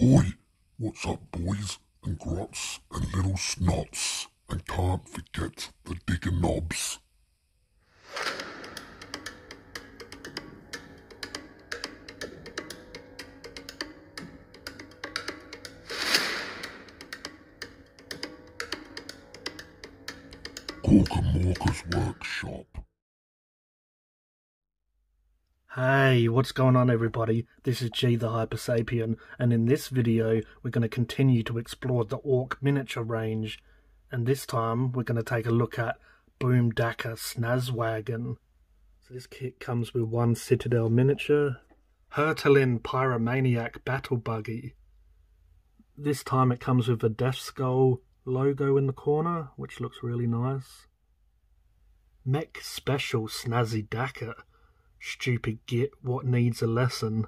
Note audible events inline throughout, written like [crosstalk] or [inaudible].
Oi, what's up, boys and grots and little snots? And can't forget the digger knobs. Corker Morker's Workshop. Hey, what's going on everybody? This is G the Hypersapien, and in this video we're going to continue to explore the Ork miniature range, and this time we're going to take a look at Boomdakka Snazwagon. So this kit comes with one Citadel miniature, Hurtlin' Pyromaniac Battle Buggy. This time it comes with a Deathskull logo in the corner, which looks really nice. Mek Speshul Snazzy Dakka. Stupid git, what needs a lesson?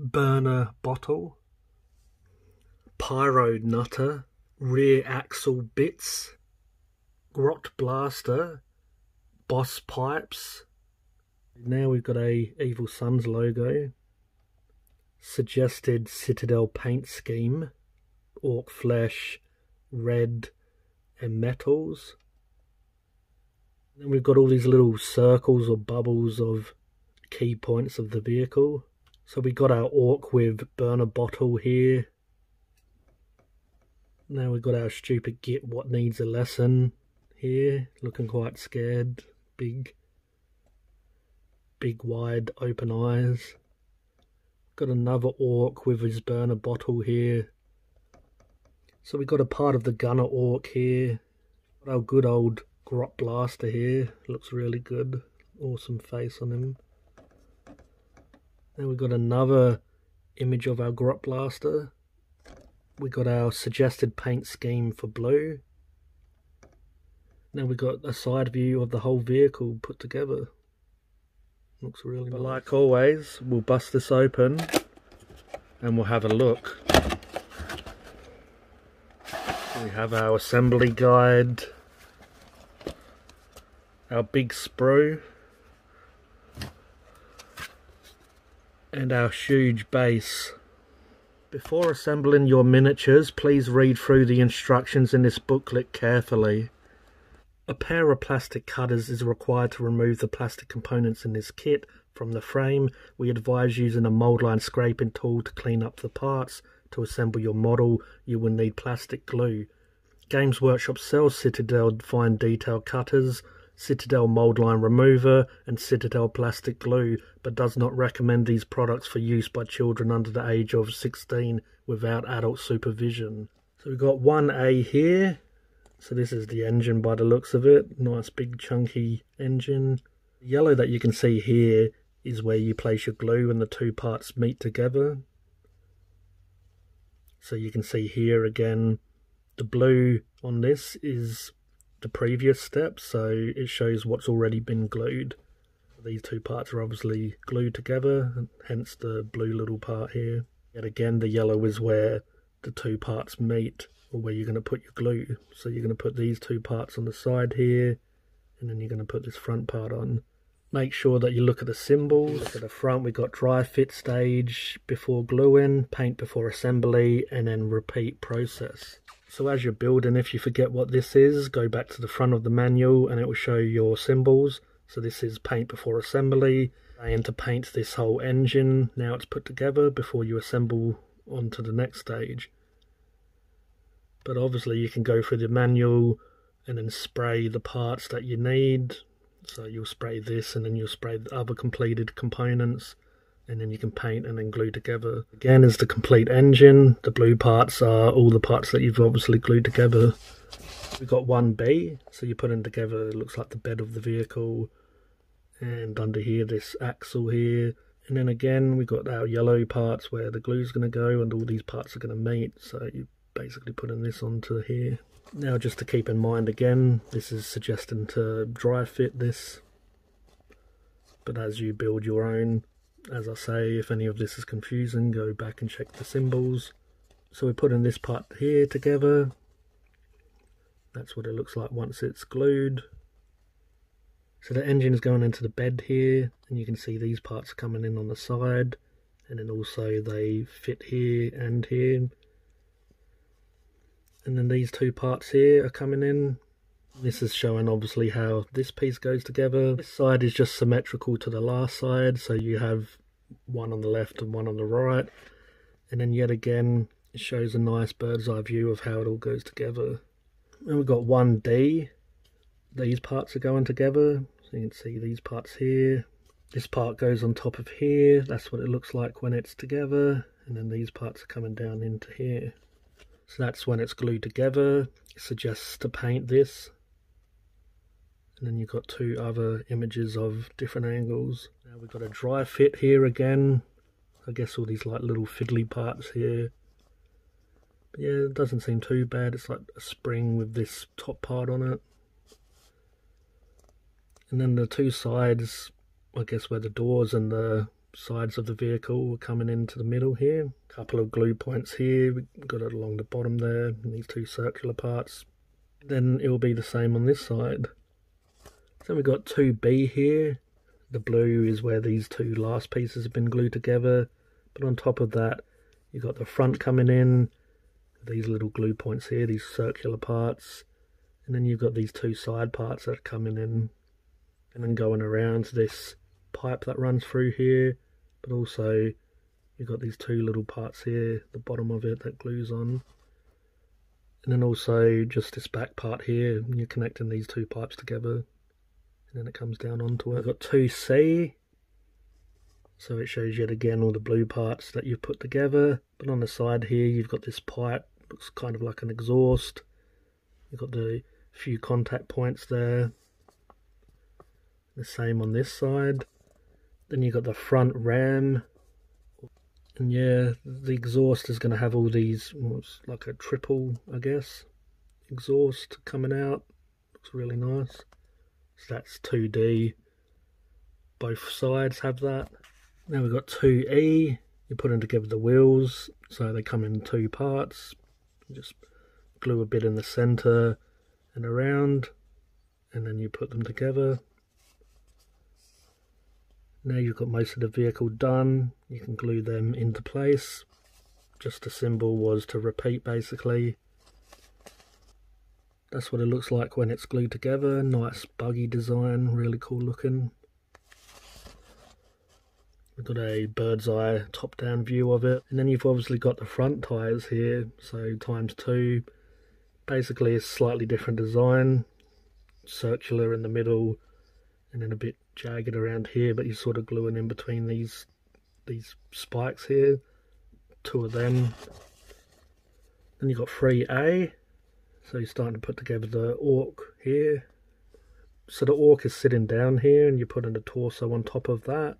Burna bottle. Pyro nutter. Rear axle bits. Grot blasta. Boss pipes. Now we've got a Evil Sunz logo. Suggested Citadel paint scheme. Ork flesh red and metals. Then we've got all these little circles or bubbles of key points of the vehicle. So we got our ork with burna bottle here. Now we've got our stupid git what needs a lesson here, looking quite scared. Big, big wide open eyes. Got another ork with his burna bottle here. So we got a part of the gunner ork here. Got our good old grot blasta here. Looks really good. Awesome face on him. Then we've got another image of our grot blasta. We got our suggested paint scheme for blue. Now we got a side view of the whole vehicle put together. Looks really but nice. like always, we'll bust this open and we'll have a look. We have our assembly guide, our big sprue, and our huge base. Before assembling your miniatures, please read through the instructions in this booklet carefully. A pair of plastic cutters is required to remove the plastic components in this kit from the frame. We advise using a mold line scraping tool to clean up the parts to assemble your model, you will need plastic glue. Games Workshop sells Citadel fine detail cutters, Citadel mold line remover, and Citadel plastic glue, but does not recommend these products for use by children under the age of 16 without adult supervision. So we've got 1A here. So this is the engine by the looks of it. Nice big chunky engine. The yellow that you can see here is where you place your glue and the two parts meet together. So you can see here again, the blue on this is the previous step, so it shows what's already been glued. These two parts are obviously glued together, hence the blue little part here. Yet again, the yellow is where the two parts meet, or where you're going to put your glue. So you're going to put these two parts on the side here, and then you're going to put this front part on. Make sure that you look at the symbols. Look at the front, we've got dry fit stage before gluing, paint before assembly, and then repeat process. So as you're building, if you forget what this is, go back to the front of the manual and it will show your symbols. So this is paint before assembly, and to paint this whole engine, now it's put together before you assemble onto the next stage. But obviously you can go through the manual and then spray the parts that you need, so you'll spray this and then you'll spray the other completed components and then you can paint and then glue together. Again is the complete engine. The blue parts are all the parts that you've obviously glued together. We've got 1B, so you're putting together, it looks like the bed of the vehicle. And under here, this axle here. And then again, we've got our yellow parts where the glue's going to go and all these parts are going to meet. So you're basically putting this onto here. Now just to keep in mind again, this is suggesting to dry fit this. But as you build your own, as I say, if any of this is confusing, go back and check the symbols. So we're putting this part here together. That's what it looks like once it's glued. So the engine is going into the bed here, and you can see these parts coming in on the side. and then also they fit here and here. And then these two parts here are coming in. This is showing obviously how this piece goes together. This side is just symmetrical to the last side, so you have one on the left and one on the right. And then yet again, it shows a nice bird's eye view of how it all goes together. And we've got 1D. These parts are going together. So you can see these parts here. This part goes on top of here. That's what it looks like when it's together. And then these parts are coming down into here. So that's when it's glued together. It suggests to paint this. And then you've got two other images of different angles. Now we've got a dry fit here again. I guess all these like little fiddly parts here. But yeah, it doesn't seem too bad. It's like a spring with this top part on it. And then the two sides, I guess where the doors and the sides of the vehicle are coming into the middle here. Couple of glue points here, we got it along the bottom there, these two circular parts. Then it will be the same on this side. So we've got 2B here. The blue is where these two last pieces have been glued together. But on top of that, you've got the front coming in, these little glue points here, these circular parts. And then you've got these two side parts that are coming in and then going around this pipe that runs through here. But also, you've got these two little parts here, the bottom of it that glues on. And then also just this back part here, you're connecting these two pipes together and then it comes down onto it. I've got 2C, so it shows yet again all the blue parts that you've put together. But on the side here, you've got this pipe, looks kind of like an exhaust. You've got the few contact points there. The same on this side. Then you've got the front ram. And yeah, the exhaust is going to have all these, well, like a triple, I guess, exhaust coming out. Looks really nice. So that's 2D. Both sides have that. Now we've got 2E. You put putting together the wheels, so they come in two parts. Just glue a bit in the center and around, and then you put them together. Now you've got most of the vehicle done, you can glue them into place. Just a symbol was to repeat basically. That's what it looks like when it's glued together. Nice buggy design, really cool looking. We've got a bird's eye top down view of it. And then you've obviously got the front tyres here, so times two. Basically a slightly different design. Circular in the middle and then a bit jagged around here, but you're sort of gluing in between these these spikes here. Two of them. Then you've got 3A, so you're starting to put together the ork here. So the ork is sitting down here and you're putting the torso on top of that,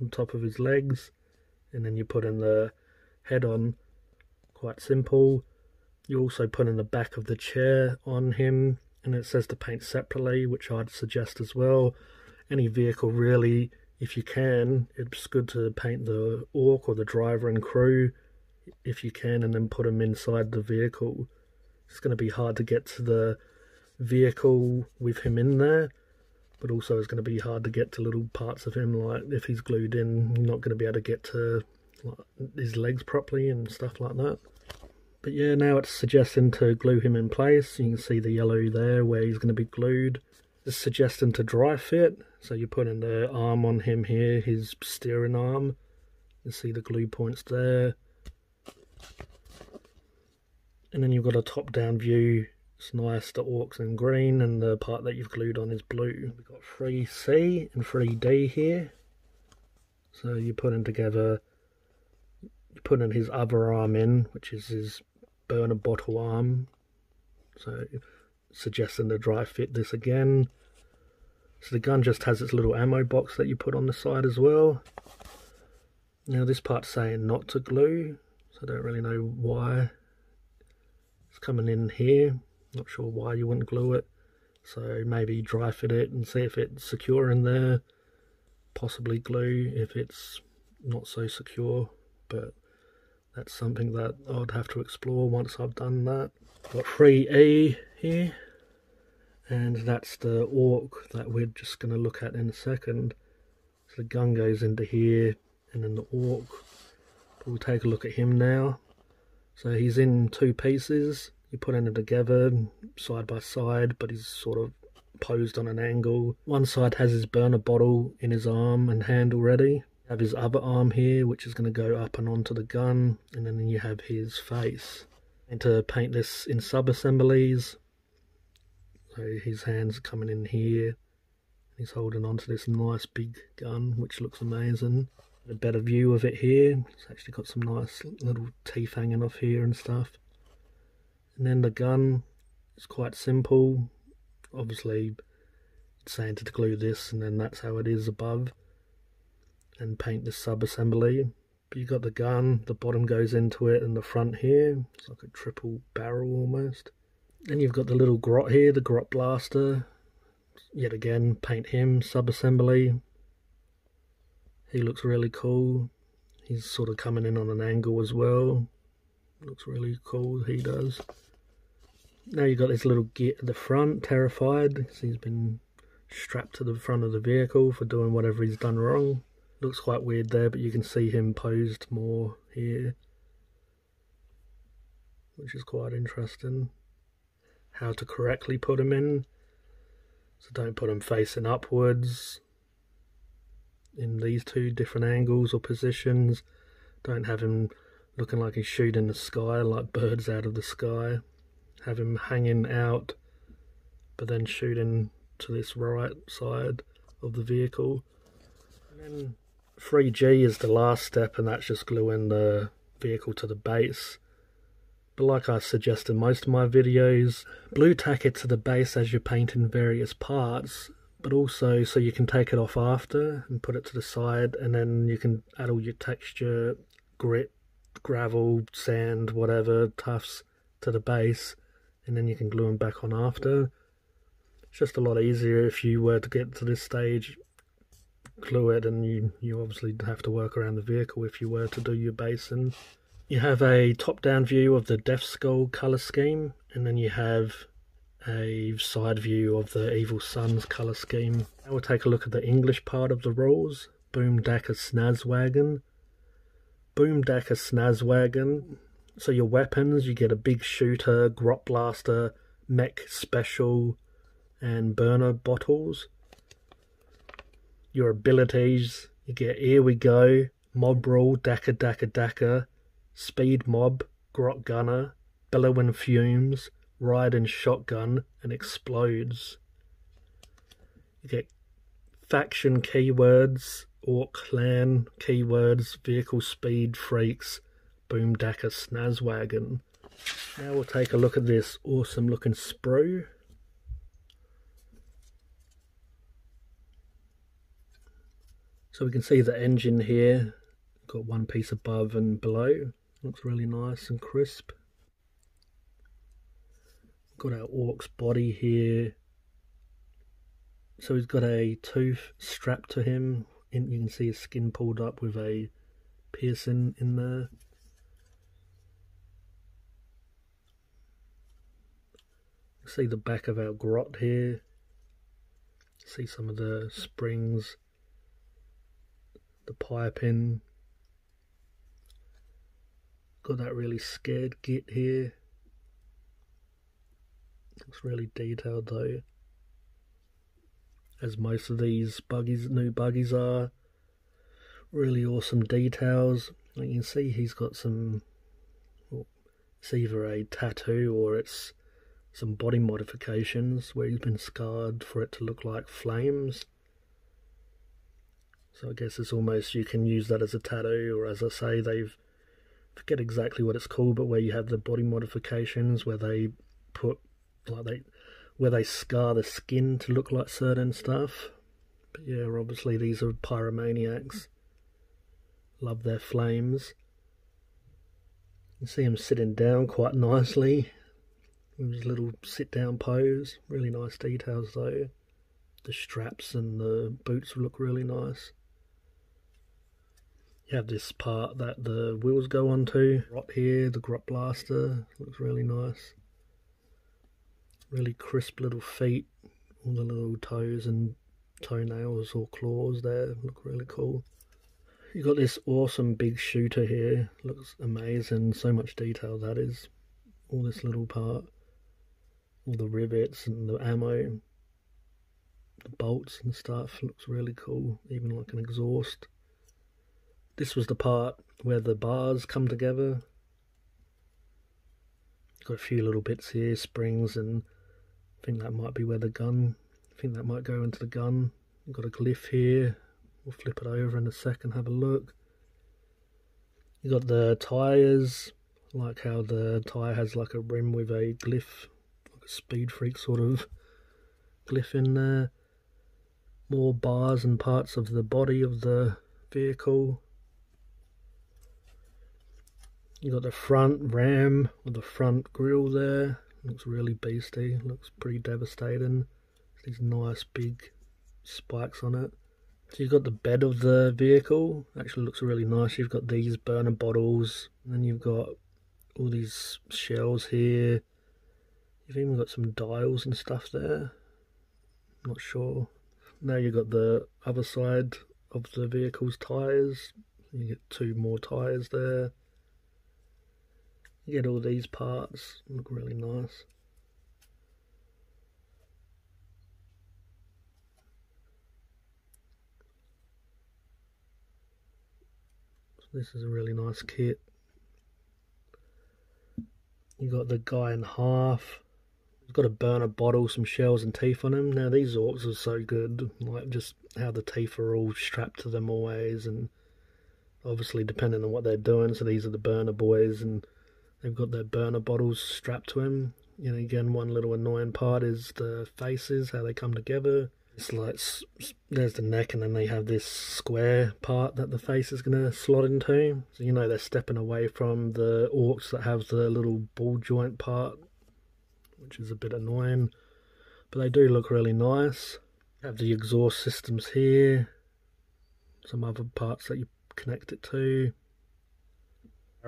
on top of his legs. And then you put in the head on, quite simple. You also put in the back of the chair on him and it says to paint separately, which I'd suggest as well. Any vehicle really, if you can, it's good to paint the ork or the driver and crew if you can and then put them inside the vehicle it's going to be hard to get to the vehicle with him in there, but also it's going to be hard to get to little parts of him. Like if he's glued in, you're not going to be able to get to like, his legs properly and stuff like that. But yeah, now it's suggesting to glue him in place. You can see the yellow there where he's going to be glued. It's suggesting to dry fit. So you're putting the arm on him here, his steering arm. You see the glue points there and then you've got a top down view. It's nice the orks in green and the part that you've glued on is blue. We've got 3c and 3d here. So you're putting together you're putting his other arm in which is his burna bottle arm. So suggesting to dry fit this again. So the gun just has its little ammo box that you put on the side as well. Now this part's saying not to glue so I don't really know why it's coming in here. Not sure why you wouldn't glue it. So maybe dry fit it and see if it's secure in there. Possibly glue if it's not so secure. But that's something that I'd have to explore once I've done that. Got 3E here. And that's the ork that we're just going to look at in a second. So the gun goes into here and then the ork we'll take a look at him now. So he's in two pieces. You're putting them together side by side, but he's sort of posed on an angle. One side has his burna bottle in his arm and hand already. You have his other arm here, which is going to go up and onto the gun, and then you have his face. And to paint this in sub-assemblies, so his hands coming in here. And he's holding onto this nice big gun, which looks amazing. A better view of it here. It's actually got some nice little teeth hanging off here and stuff. And then the gun is quite simple. Obviously, it's saying to glue this, and then that's how it is above. And paint the sub-assembly. But you've got the gun, the bottom goes into it, and the front here. It's like a triple barrel almost. Then you've got the little grot here, the grot blasta. Yet again, paint him, sub-assembly. He looks really cool. He's sort of coming in on an angle as well. Looks really cool, he does. Now you've got this little git at the front, terrified. He's been strapped to the front of the vehicle for doing whatever he's done wrong. Looks quite weird there, but you can see him posed more here. Which is quite interesting. How to correctly put him in. So don't put him facing upwards in these two different angles or positions. Don't have him looking like he's shooting the sky, like birds out of the sky. Have him hanging out, but then shooting to this right side of the vehicle. And then 3G is the last step, and that's just gluing the vehicle to the base. But like I suggest in most of my videos, Blu Tack it to the base as you're painting various parts, but also so you can take it off after and put it to the side, and then you can add all your texture, grit, gravel, sand, whatever, tufts to the base, and then you can glue them back on after. It's just a lot easier if you were to get to this stage, glue it, and you, you obviously have to work around the vehicle if you were to do your basin. You have a top-down view of the Deathskull colour scheme, and then you have a side view of the Evil Sunz colour scheme. Now we'll take a look at the English part of the rules. Boomdakka Snazwagon. Boomdakka Snazwagon. So your weapons, you get a big shooter, grot blasta, mek speshul, and burna bottles. Your abilities, you get Here We Go, Mob Rule, Dakka Dakka Dakka, Speed Mob, Grot Gunner, Billowing Fumes, ride in shotgun and explodes. You get faction keywords, ork clan keywords, vehicle speed freeks, boom dakka snazwagon. Now we'll take a look at this awesome looking sprue. So we can see the engine here, got one piece above and below. Looks really nice and crisp. Got our ork's body here. So he's got a tooth strapped to him. And you can see his skin pulled up with a piercing in there. See the back of our grot here. See some of the springs, the piping. Got that really scared git here. Looks really detailed though. As most of these buggies, new buggies are. Really awesome details. You can see he's got some, well, it's either a tattoo or it's some body modifications where he's been scarred for it to look like flames. So I guess it's almost, you can use that as a tattoo or as I say, they've, forget exactly what it's called, but where you have the body modifications where they put like they where they scar the skin to look like certain stuff. But yeah, obviously these are pyromaniacs. Love their flames. You see him sitting down quite nicely with his little sit down pose. Really nice details though. The straps and the boots look really nice. You have this part that the wheels go onto. Right here, the grot blasta looks really nice really crisp little feet, all the little toes and toenails or claws there look really cool. You got this awesome big shooter here. Looks amazing. So much detail that is. All this little part. All the rivets and the ammo. The bolts and stuff. Looks really cool. Even like an exhaust. This was the part where the bars come together. Got a few little bits here, springs, and I think that might be where the gun. I think that might go into the gun. Got a glyph here. We'll flip it over in a second, have a look. You got the tyres, like how the tyre has like a rim with a glyph, like a speed freek sort of glyph in there. More bars and parts of the body of the vehicle. You got the front ram with the front grille there. Looks really beasty. Looks pretty devastating. These nice big spikes on it. So you've got the bed of the vehicle. Actually looks really nice. You've got these burna bottles. And then you've got all these shells here. You've even got some dials and stuff there. Not sure. Now you've got the other side of the vehicle's tyres. You get two more tyres there. You get all these parts. Look really nice. This is a really nice kit. You got the guy in half. He's got a burna bottle, some shells and teeth on him. Now these orks are so good, like just how the teeth are all strapped to them always, and obviously depending on what they're doing. So these are the Burna Boyz, and they've got their burna bottles strapped to him. You know, again, one little annoying part is the faces, how they come together. It's like there's the neck, and then they have this square part that the face is going to slot into. So you know they're stepping away from the orks that have the little ball joint part, which is a bit annoying. But they do look really nice. Have the exhaust systems here. Some other parts that you connect it to.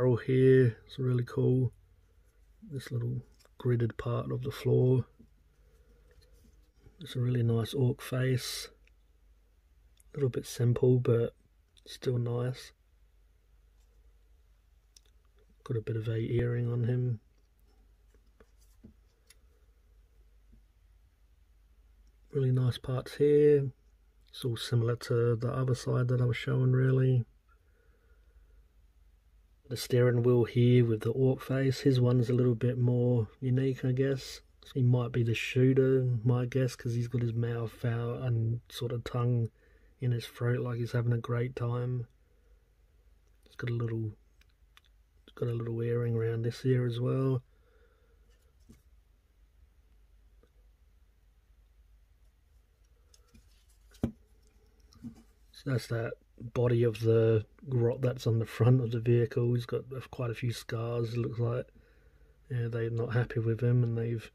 Here, it's really cool. This little gridded part of the floor. It's a really nice ork face. A little bit simple, but still nice. Got a bit of a earring on him. Really nice parts here. It's all similar to the other side that I was showing really. The steering wheel here with the ork face, his one's a little bit more unique I guess. He might be the shooter, my guess, because he's got his mouth out and sort of tongue in his throat like he's having a great time. He's got a little, he's got a little earring around this ear as well. So that's that body of the grot that's on the front of the vehicle. He's got quite a few scars. It looks like yeah, they're not happy with him, and they've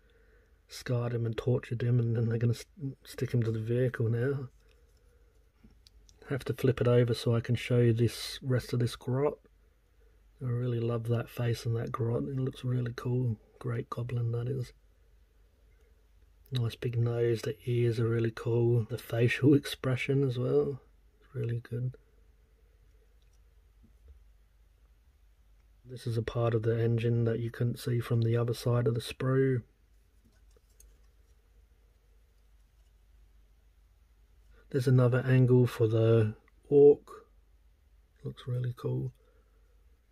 scarred him and tortured him, and then they're going to st stick him to the vehicle now. Have to flip it over so I can show you this rest of this grot. I really love that face and that grot. It looks really cool. Great goblin that is. Nice big nose. The ears are really cool. The facial [laughs] expression as well. Really good. This is a part of the engine that you couldn't see from the other side of the sprue. There's another angle for the ork. Looks really cool.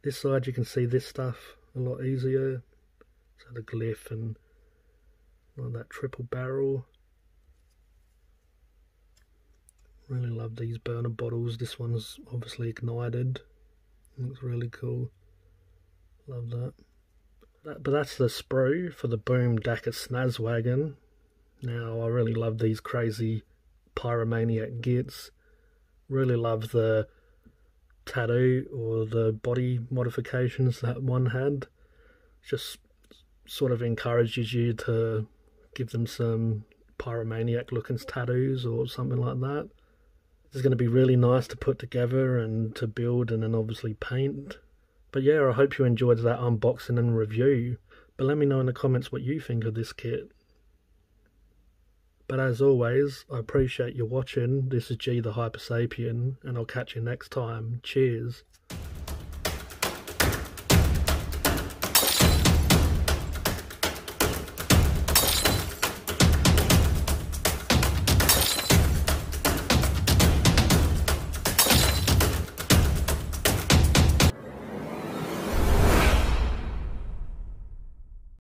This side you can see this stuff a lot easier. So the glyph and that triple barrel. Really love these burna bottles. This one's obviously ignited. Looks really cool. Love that. that but that's the sprue for the Boomdakka Snazwagon. Now I really love these crazy Pyromaniac gits. Really love the tattoo or the body modifications that one had. Just sort of encourages you to give them some pyromaniac looking tattoos or something like that. It's going to be really nice to put together and to build and then obviously paint. But yeah, I hope you enjoyed that unboxing and review. But let me know in the comments what you think of this kit. But as always, I appreciate you watching. This is G the Hypersapien, and I'll catch you next time. Cheers.